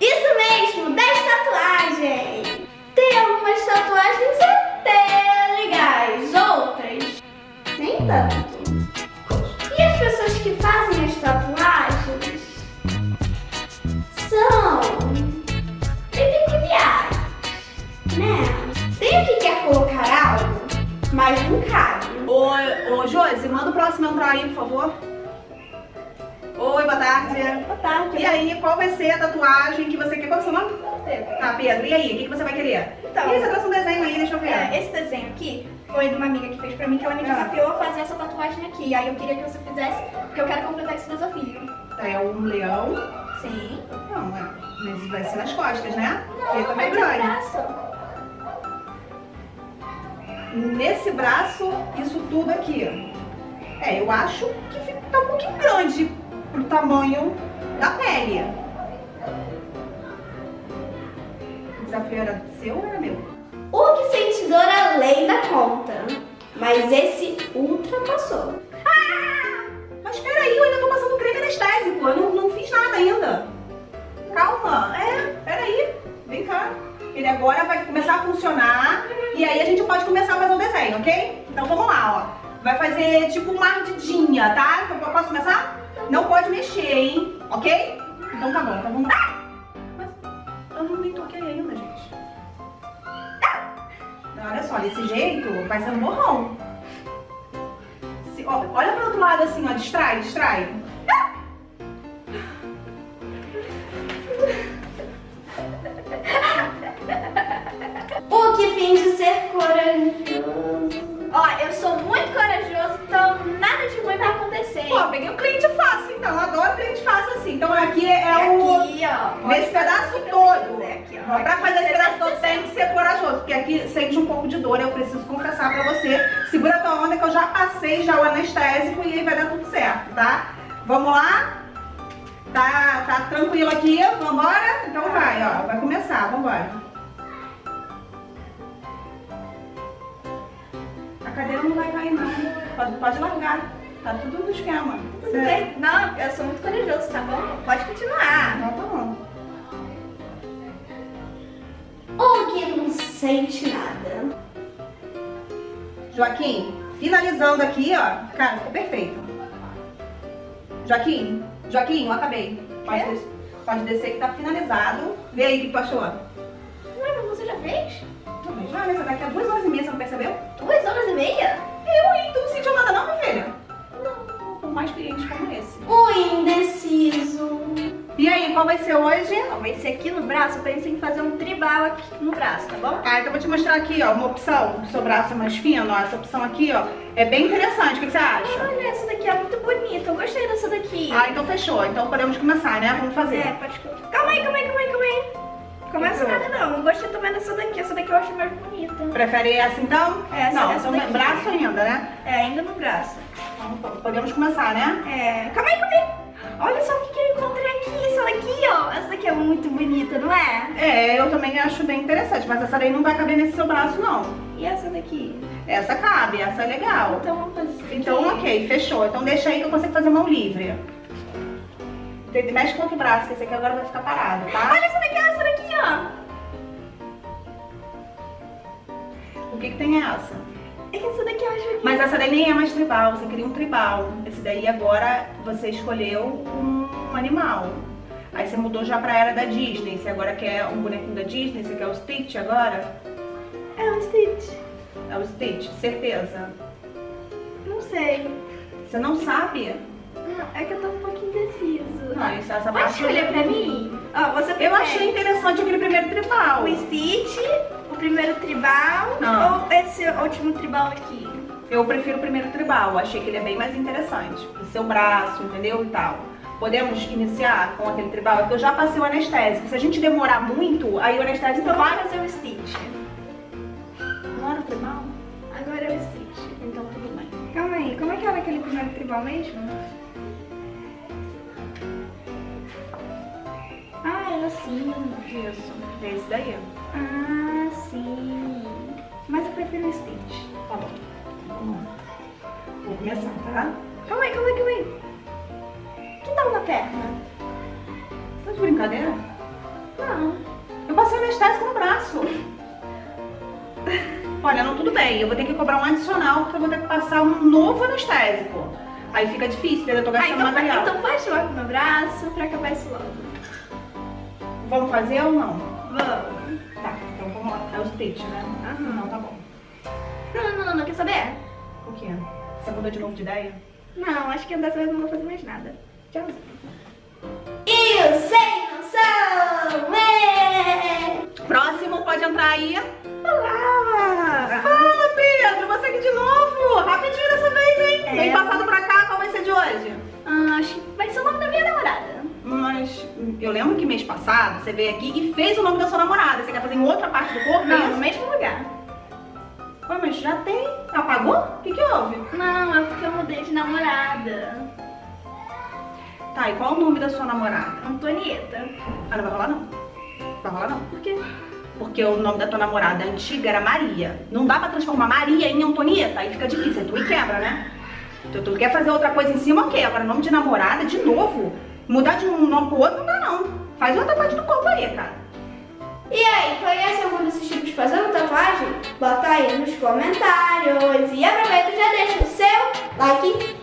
Isso mesmo, 10 tatuagens! Tem algumas tatuagens até legais, outras nem tanto. E as pessoas que fazem as tatuagens são bem peculiares, né? Tem o que quer colocar algo, mas não cabe. Ô, ô Josi, manda o próximo entrar aí, por favor. Tarde. Boa tarde. E aí, qual vai ser a tatuagem que você quer? Qual é o seu nome? Tá, Pedro. E aí, o que, que você vai querer? Então, e você trouxe um desenho aí, deixa eu ver. É, esse desenho aqui foi de uma amiga que fez pra mim, que ela me Ah. desafiou a fazer essa tatuagem aqui. Aí eu queria que você fizesse, porque eu quero completar esse desafio. É um leão. Sim. Não, é. Mas vai ser nas costas, né? Não, Ele também é grande. braço. Nesse braço, isso tudo aqui. É, eu acho que tá um pouquinho grande pro tamanho da pele. O desafio era seu ou era meu? O que sente dor além da conta. Mas esse ultrapassou. Mas peraí, eu ainda tô passando creme anestésico. Eu não, não fiz nada ainda. Calma. É, peraí. Vem cá. Ele agora vai começar a funcionar. E aí a gente pode começar a fazer o desenho, ok? Então vamos lá, ó. Vai fazer tipo uma ardidinha, tá? Então posso começar? Não pode mexer, hein? Ok? Então tá bom, então vamos lá. Mas eu não nem toquei ainda, gente. Não, olha só, desse jeito vai ser um borrão. Se- ó, olha pro outro lado assim, ó. Distrai, distrai. Ó. Nesse pedaço todo. É ó. Pra fazer esse pedaço todo tem que ser corajoso, porque aqui sente um pouco de dor, eu preciso confessar pra você. Segura a tua onda que eu já passei já o anestésico e aí vai dar tudo certo, tá? Vamos lá? Tá, tá tranquilo aqui? Vambora? Então vai, ó. Vai começar, vambora. A cadeira não vai cair não. Pode, pode largar. Tá tudo no esquema. Tudo bem? Não, eu sou muito corajoso, tá bom? Pode continuar. Então tá bom. Sente nada. Joaquim, finalizando aqui, ó. Cara, ficou perfeito. Joaquim, Joaquim, eu acabei. Pode, des- pode descer que tá finalizado. Vê aí o que tu achou. Ué, mas você já fez? Também já, né? Você daqui a duas horas e meia, você não percebeu? Duas horas e meia? Eu, hein? Tu não sentiu nada não, minha filha? Não, com mais clientes como esse. O indeciso. E aí, qual vai ser hoje? Ó, vai ser aqui no braço, eu pensei em fazer um tribal aqui no braço, tá bom? Ah, então vou te mostrar aqui, ó, uma opção. O seu braço é mais fino, ó. Essa opção aqui, ó, é bem interessante. O que que você acha? Olha, essa daqui é muito bonita, eu gostei dessa daqui. Ah, então fechou. Então podemos começar, né? Vamos fazer. É, pode... Calma aí, calma aí, calma aí, calma aí. Começa nada não, eu gostei também dessa daqui, essa daqui eu acho mais bonita. Prefere essa então? Essa, Não, essa então daqui. braço ainda, né? É, ainda no braço. Então, podemos começar, né? É, calma aí, calma aí. Olha só o que, que eu encontrei aqui, essa daqui, ó. Essa daqui é muito bonita, não é? É, eu também acho bem interessante, mas essa daí não vai caber nesse seu braço, não. E essa daqui? Essa cabe, essa é legal. Então vamos fazer isso aqui. Então, ok, fechou. Então deixa aí que eu consigo fazer mão livre. Mexe com outro braço, que esse aqui agora vai ficar parado, tá? Olha essa daqui, essa daqui, ó. O que que tem essa? É que essa daqui eu acho bonita. Mas essa daí nem é mais tribal, você queria um tribal. Esse daí agora você escolheu um animal. Aí você mudou já pra era da Disney. Você agora quer um bonequinho da Disney, você quer o Stitch agora? É um Stitch. É o Stitch, certeza. Não sei. Você não sabe? Não, é que eu tô um pouquinho indeciso. Não, isso, essa Pode parte escolher pra mim? Ó, você Eu achei interessante aquele primeiro tribal. o Stitch, o primeiro tribal Ah. ou esse último tribal aqui? Eu prefiro o primeiro tribal, achei que ele é bem mais interessante. O seu braço, entendeu? E tal. Podemos iniciar com aquele tribal? É porque eu já passei o anestésico. Se a gente demorar muito, aí o anestésico Então vai. fazer o Stitch. Não era o tribal? Agora é o Stitch. Então tudo bem. Calma aí, como é que era aquele primeiro tribal mesmo? Ah, era assim. Isso. É esse daí. Ah, sim. Mas eu prefiro o Stitch. Tá bom. Vamos lá. Vou começar, tá? Calma aí, calma aí, calma aí. Que tal na perna? Tá de brincadeira? Não. Eu passei anestésico no braço. Olha, não, tudo bem. Eu vou ter que cobrar um adicional porque eu vou ter que passar um novo anestésico. Aí fica difícil, entendeu? Eu tô Ah, gastando então, material. então faz logo no braço pra acabar isso logo. Vamos fazer ou não? Vamos. Tá, então vamos lá. É o Stitch, né? Aham. Não, tá bom. Não, não, falando, quer saber? O quê? Você mudou de novo de ideia? Não, acho que dessa vez eu não vou fazer mais nada. Tchauzinho. Eu sem noção! É! Próximo, pode entrar aí. Olá! Fala, Pedro, você aqui de novo. Rapidinho dessa vez, hein? É. Vem passado pra Mas eu lembro que mês passado você veio aqui e fez o nome da sua namorada. Você quer fazer em outra parte do corpo? é Não, no mesmo lugar. Ué, mas já tem. Apagou? O que, que houve? Não, é porque eu mudei de namorada. Tá, e qual o nome da sua namorada? Antonieta. Ah, não vai rolar não. Vai rolar não. Por quê? Porque o nome da tua namorada antiga era Maria. Não dá pra transformar Maria em Antonieta, aí fica difícil, aí tu e quebra, né? Tu, tu quer fazer outra coisa em cima, ok. Agora, nome de namorada, de novo, mudar de um nome pro outro não dá não. Faz outra parte do corpo aí, cara. E aí, conhece algum desses tipos fazendo tatuagem? Bota aí nos comentários. E aproveita e já deixa o seu like